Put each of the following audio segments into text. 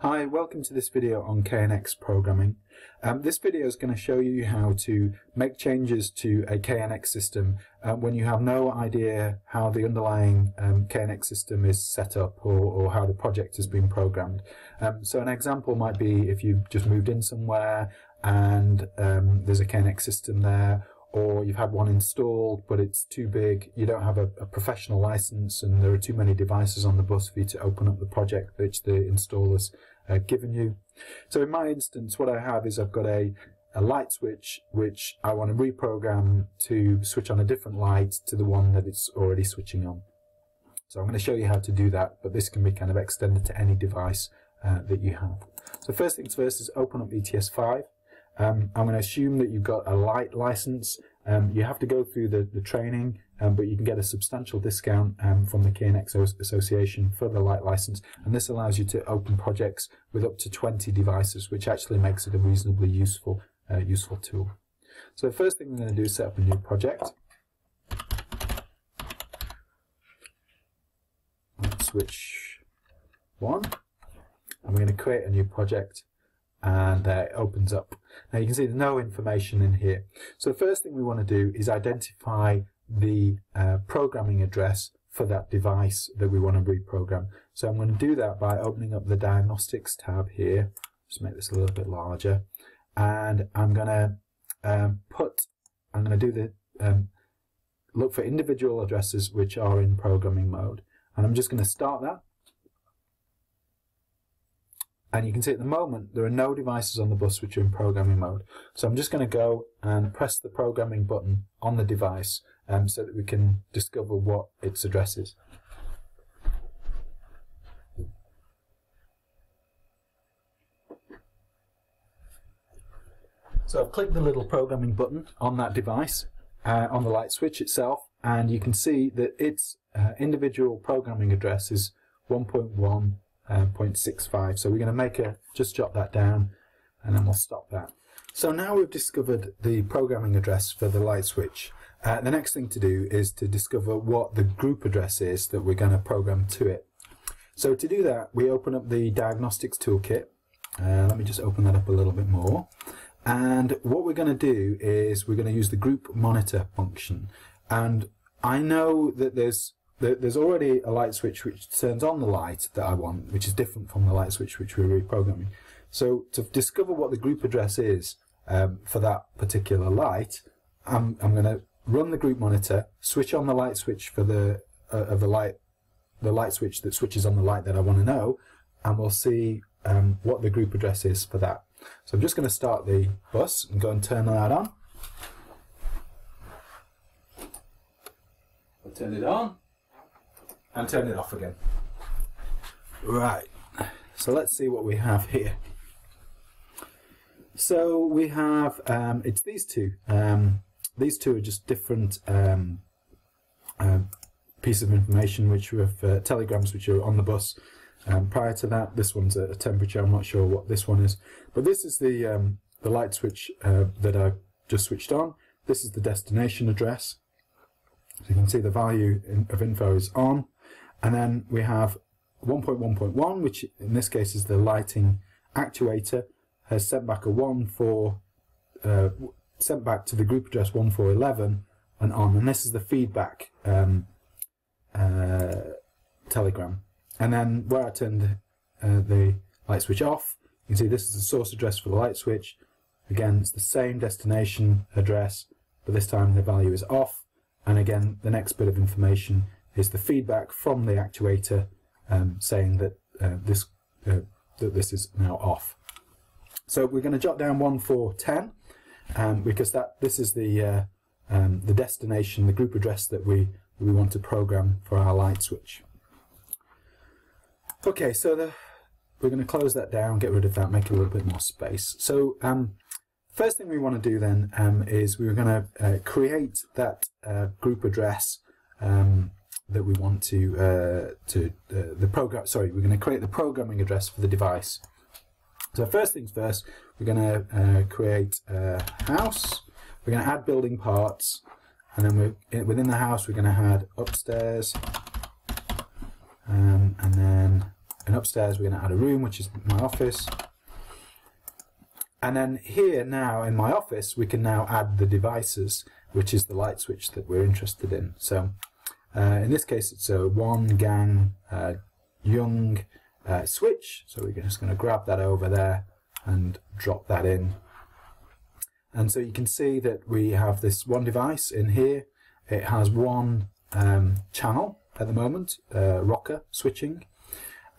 Hi, welcome to this video on KNX programming. Um, this video is going to show you how to make changes to a KNX system uh, when you have no idea how the underlying um, KNX system is set up or, or, how the project has been programmed. Um, so an example might be if you've just moved in somewhere and um, there's a KNX system there or you've had one installed but it's too big, you don't have a, a, professional license and there are too many devices on the bus for you to open up the project which the installer's uh, given you. So in my instance what I have is I've got a, a light switch which I want to reprogram to switch on a different light to the one that it's already switching on. So I'm going to show you how to do that but this can be kind of extended to any device uh, that you have. So first things first is open up ETS5 um, I'm going to assume that you've got a Lite license. Um, you have to go through the, the training, um, but you can get a substantial discount um, from the KNX Association for the Lite license. And this allows you to open projects with up to 20 devices, which actually makes it a reasonably useful, uh, useful tool. So the first thing we're going to do is set up a new project. Switch one. And we're going to create a new project and uh, it opens up. Now you can see there's no information in here. So the first thing we want to do is identify the uh, programming address for that device that we want to reprogram. So I'm going to do that by opening up the diagnostics tab here. Just make this a little bit larger. And I'm going to um, put, I'm going to do the, um, look for individual addresses which are in programming mode. And I'm just going to start that and you can see at the moment there are no devices on the bus which are in programming mode. So I'm just going to go and press the programming button on the device um, so that we can discover what its address is. So I've clicked the little programming button on that device, uh, on the light switch itself, and you can see that its uh, individual programming address is 1.1 um, 0.65. So we're going to make a, just jot that down and then we'll stop that. So now we've discovered the programming address for the light switch. Uh, the next thing to do is to discover what the group address is that we're going to program to it. So to do that, we open up the diagnostics toolkit. Uh, let me just open that up a little bit more. And what we're going to do is we're going to use the group monitor function. And I know that there's there's already a light switch which turns on the light that I want, which is different from the light switch which we're reprogramming. So to discover what the group address is um, for that particular light, I'm, I'm going to run the group monitor, switch on the light switch for the uh, of the light, the light switch that switches on the light that I want to know, and we'll see um, what the group address is for that. So I'm just going to start the bus and go and turn that on. I'll turn it on and turn it off again. Right, so let's see what we have here. So we have, um, it's these two. Um, these two are just different um, uh, pieces of information which were uh, telegrams which are on the bus. Um, prior to that, this one's a, temperature. I'm not sure what this one is, but this is the um, the light switch uh, that I just switched on. This is the destination address. So you can see the value in, of info is on. And then we have 1.1.1, which in this case is the lighting actuator, has sent back a 1 for, uh, sent back to the group address 1411 and on. And this is the feedback um, uh, telegram. And then where I turned uh, the light switch off, you can see this is the source address for the light switch. Again, it's the same destination address, but this time the value is off. And again, the next bit of information is the feedback from the actuator um, saying that uh, this uh, that this is now off. So we're going to jot down one for 10 um, because that this is the uh, um, the destination, the group address that we we want to program for our light switch. Okay, so the, we're going to close that down, get rid of that, make a little bit more space. So um, first thing we want to do then um, is we're going to uh, create that uh, group address um, that we want to uh, to uh, the program. Sorry, we're going to create the programming address for the device. So first things first, we're going to uh, create a house. We're going to add building parts, and then we're within the house we're going to add upstairs, um, and then an upstairs we're going to add a room, which is my office. And then here now in my office, we can now add the devices, which is the light switch that we're interested in. So in this case, it's a one gang uh, Jung uh, switch. So we're just going to grab that over there and drop that in. And so you can see that we have this one device in here. It has one um, channel at the moment, uh, rocker switching.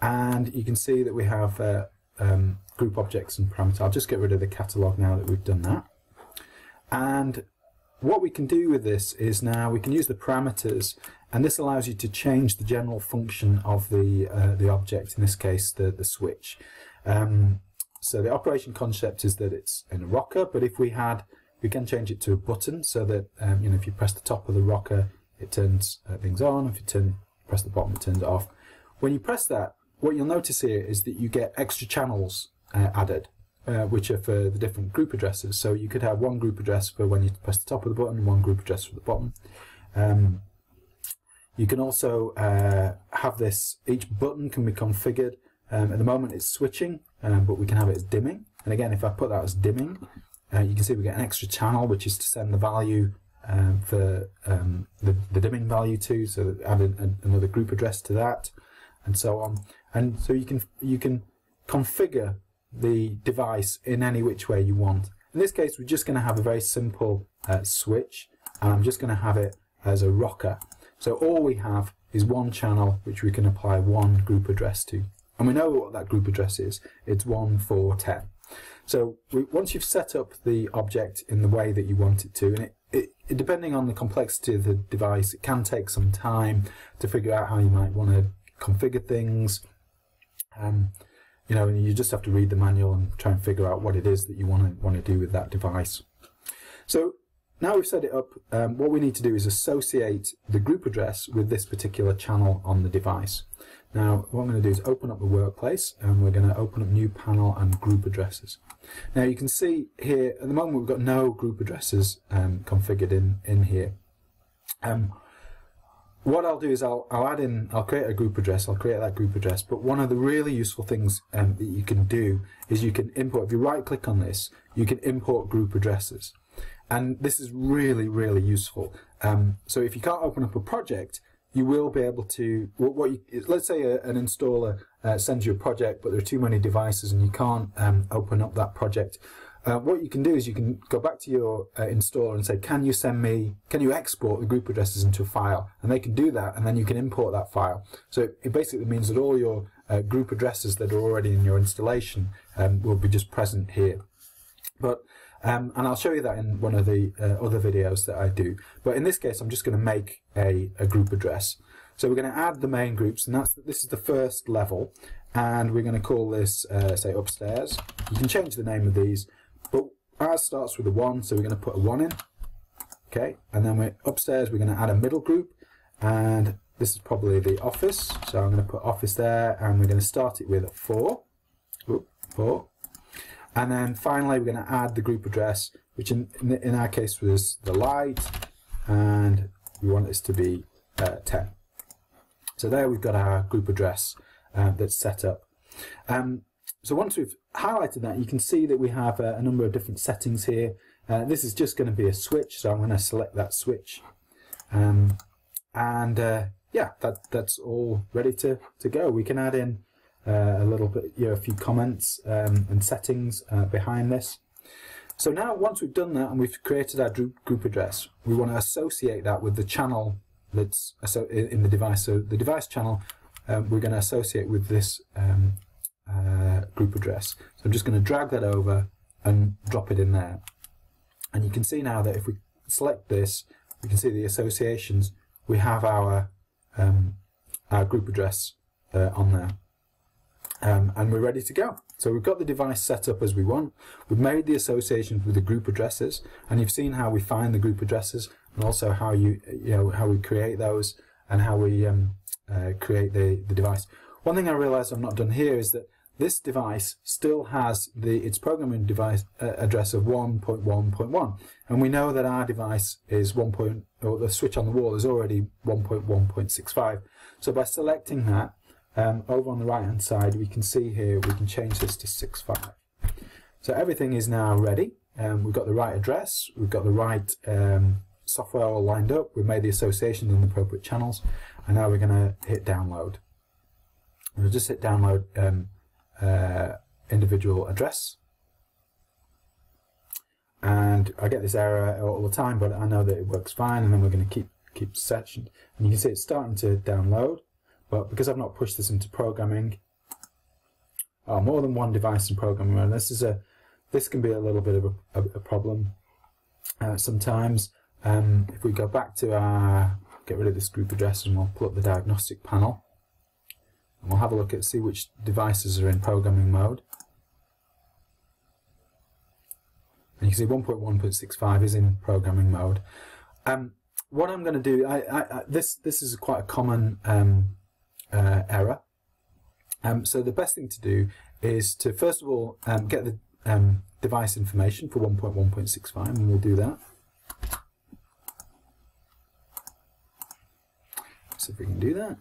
And you can see that we have uh, um, group objects and parameter. I'll just get rid of the catalog now that we've done that. And what we can do with this is now we can use the parameters and this allows you to change the general function of the uh, the object, in this case the, the switch. Um, so the operation concept is that it's in a rocker, but if we had, we can change it to a button so that um, you know if you press the top of the rocker, it turns uh, things on. If you turn press the bottom, it turns it off. When you press that, what you'll notice here is that you get extra channels uh, added, uh, which are for the different group addresses. So you could have one group address for when you press the top of the button, one group address for the bottom. Um, you can also uh, have this, each button can be configured. Um, at the moment it's switching, um, but we can have it as dimming. And again, if I put that as dimming, uh, you can see we get an extra channel, which is to send the value um, for um, the, the dimming value to, so add another group address to that, and so on. And so you can you can configure the device in any which way you want. In this case, we're just going to have a very simple uh, switch, and I'm just going to have it as a rocker. So all we have is one channel which we can apply one group address to. And we know what that group address is. It's 1410. So we, once you've set up the object in the way that you want it to, and it, it, it, depending on the complexity of the device, it can take some time to figure out how you might want to configure things. Um, you know, you just have to read the manual and try and figure out what it is that you want to want to do with that device. So now we've set it up, um, what we need to do is associate the group address with this particular channel on the device. Now what I'm going to do is open up the workplace and we're going to open up new panel and group addresses. Now you can see here at the moment we've got no group addresses um, configured in, in here. Um, what I'll do is I'll, I'll add in, I'll create a group address, I'll create that group address, but one of the really useful things um, that you can do is you can import, if you right click on this, you can import group addresses. And this is really, really useful. Um, so if you can't open up a project, you will be able to, what, what you, let's say a, an installer uh, sends you a project, but there are too many devices and you can't um, open up that project. Uh, what you can do is you can go back to your uh, installer and say, can you send me, can you export the group addresses into a file? And they can do that, and then you can import that file. So it basically means that all your uh, group addresses that are already in your installation um, will be just present here. But um, and I'll show you that in one of the uh, other videos that I do. But in this case, I'm just going to make a, a group address. So we're going to add the main groups, and that's this is the first level, and we're going to call this, uh, say, upstairs. You can change the name of these, ours starts with a 1, so we're going to put a 1 in. Okay, and then we're upstairs, we're going to add a middle group, and this is probably the office, so I'm going to put office there, and we're going to start it with a 4. Oop, 4. And then finally, we're going to add the group address, which in, in, our case was the light, and we want this to be uh, 10. So there we've got our group address uh, that's set up. Um, so once we've highlighted that, you can see that we have uh, a number of different settings here. Uh, this is just going to be a switch, so I'm going to select that switch. Um, and uh, yeah, that, that's all ready to, to go. We can add in uh, a little bit, you know, a few comments um, and settings uh, behind this. So now once we've done that and we've created our group address, we want to associate that with the channel that's in the device. So the device channel um, we're going to associate with this um, uh, group address. So I'm just going to drag that over and drop it in there. And you can see now that if we select this, we can see the associations. We have our um, our group address uh, on there um, and we're ready to go. So we've got the device set up as we want. We've made the associations with the group addresses, and you've seen how we find the group addresses, and also how you you know how we create those, and how we um, uh, create the the device. One thing I realised I've not done here is that this device still has the its programming device uh, address of 1.1.1, and we know that our device is 1. Point, or the switch on the wall is already 1.1.65. So by selecting that um, over on the right hand side, we can see here we can change this to 6.5. So everything is now ready. Um, we've got the right address, we've got the right um, software all lined up, we've made the associations in the appropriate channels, and now we're going to hit download. We'll just hit download um, uh, individual address. And I get this error all the time, but I know that it works fine, and then we're going to keep keep searching. And you can see it's starting to download, but because I've not pushed this into programming, oh, more than one device in programming, and this is a this can be a little bit of a, a, a problem uh, sometimes. Um, if we go back to our, get rid of this group address and we'll pull up the diagnostic panel. And we'll have a look at, see which devices are in programming mode. And you can see 1.1.65 is in programming mode. Um, what I'm going to do, I, I, I, this this is quite a common um, uh, error. Um, so the best thing to do is to first of all um, get the um, device information for 1.1.65 and we'll do that. See if we can do that.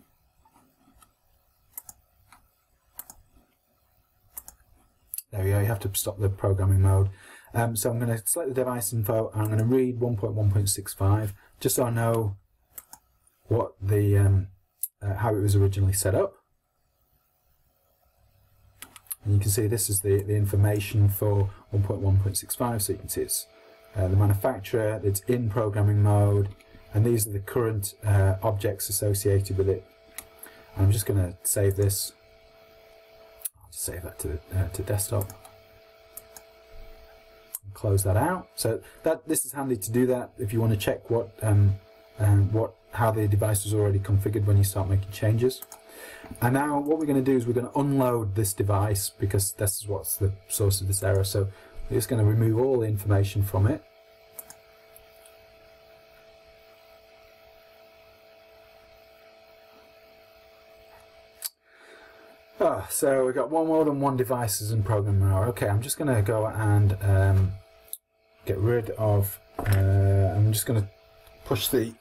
There we go, you have to stop the programming mode. Um, so I'm going to select the device info and I'm going to read 1.1.65 just so I know what the um, uh, how it was originally set up. And you can see this is the, the information for 1.1.65, so you can see it's uh, the manufacturer, it's in programming mode, and these are the current uh, objects associated with it. I'm just going to save this. Save that to, uh, to desktop. Close that out. So that this is handy to do that if you want to check what um, um, what how the device is already configured when you start making changes. And now what we're going to do is we're going to unload this device because this is what's the source of this error. So we're just going to remove all the information from it. Oh, so we've got one more than one devices in program now. Okay, I'm just going to go and um, get rid of, uh, I'm just going to push the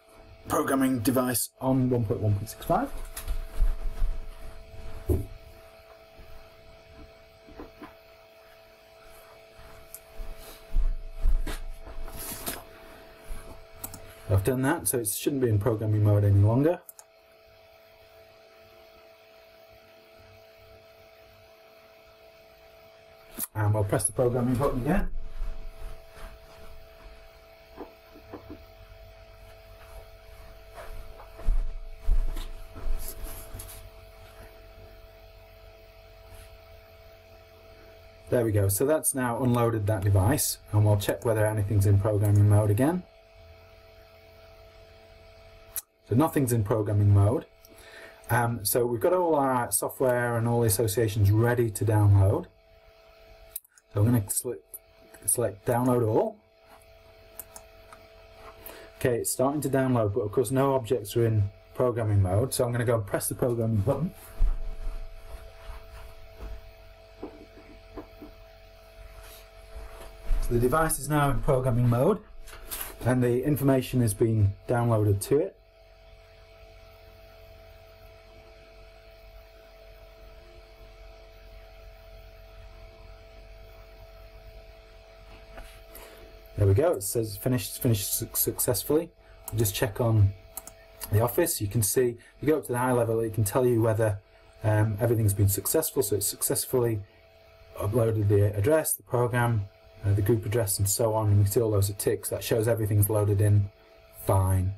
programming device on 1.1.65. I've done that, so it shouldn't be in programming mode any longer. And we'll press the programming button again. There we go. So that's now unloaded that device and we'll check whether anything's in programming mode again. So nothing's in programming mode. Um, so we've got all our software and all the associations ready to download. So I'm going to select, select download all. Okay, it's starting to download, but of course no objects are in programming mode. So I'm going to go and press the programming button. So the device is now in programming mode and the information is being downloaded to it. There we go, it says finished, finished successfully. just check on the office, you can see, you go up to the high level, it can tell you whether um, everything's been successful, so it's successfully uploaded the address, the program, uh, the group address and so on, and you can see all those are ticks, that shows everything's loaded in fine.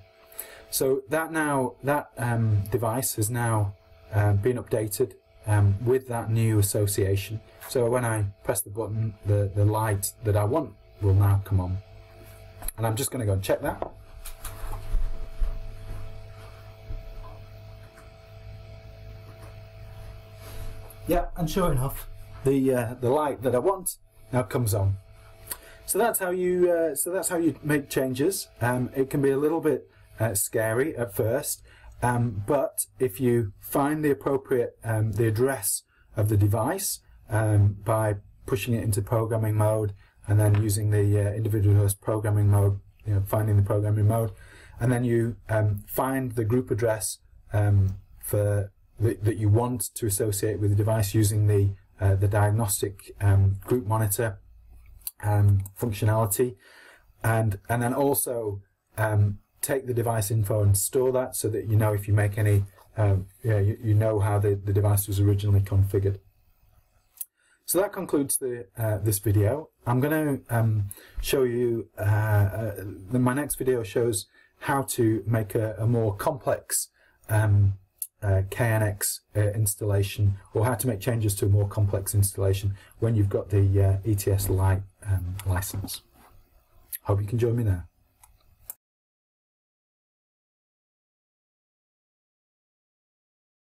So that now, that um, device has now um, been updated um, with that new association. So when I press the button, the, the light that I want will now come on. And I'm just going to go and check that. Yeah, and sure enough, the uh, the light that I want now comes on. So that's how you uh, so that's how you make changes. Um, it can be a little bit uh, scary at first, um, but if you find the appropriate um, the address of the device um, by pushing it into programming mode and then using the uh, individualist programming mode, you know, finding the programming mode, and then you um, find the group address um, for that, that you want to associate with the device using the uh, the diagnostic um, group monitor um, functionality, and and then also um, take the device info and store that so that you know if you make any, um, yeah, you, you know how the, the device was originally configured. So that concludes the uh, this video. I'm going to um, show you, uh, uh, my next video shows how to make a, a more complex um, uh, KNX uh, installation or how to make changes to a more complex installation when you've got the uh, ETS Lite um, license. Hope you can join me there.